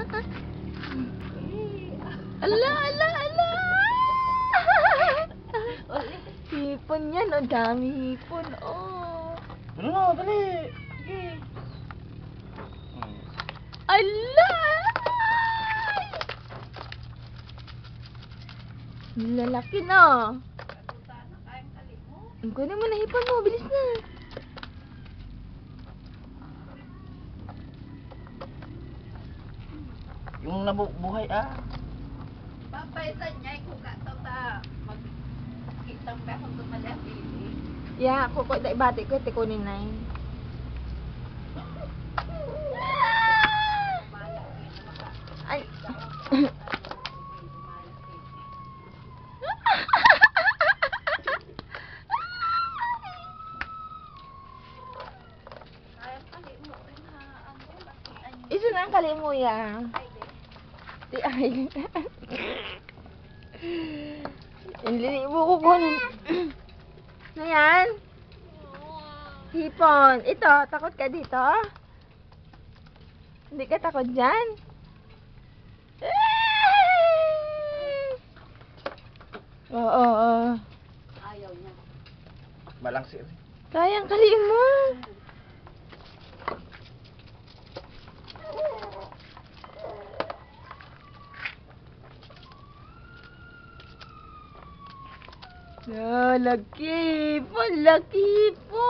Ala, ala, ala! hipon yan, ang dami hipon, oh. Ano na, dali. Sige. Hmm. Ala! Lalaki na. Ang kunin mo na hipon mo, bilis na. Yung nabubuhay ah. Papaisan niya kung kato ta magkitang behon ko malaki. Ya, ko ko dai bati ko te kunin na. yun. Ay. Na ang kali mo Di ay. Hindi mo ko kunin. Ano yan? Hipon. Ito, takot ka dito? Hindi ka takot dyan? Oo, oo, oo. Ayaw niya. Balangsir. Kayang kaliin mo. Ah, laki po,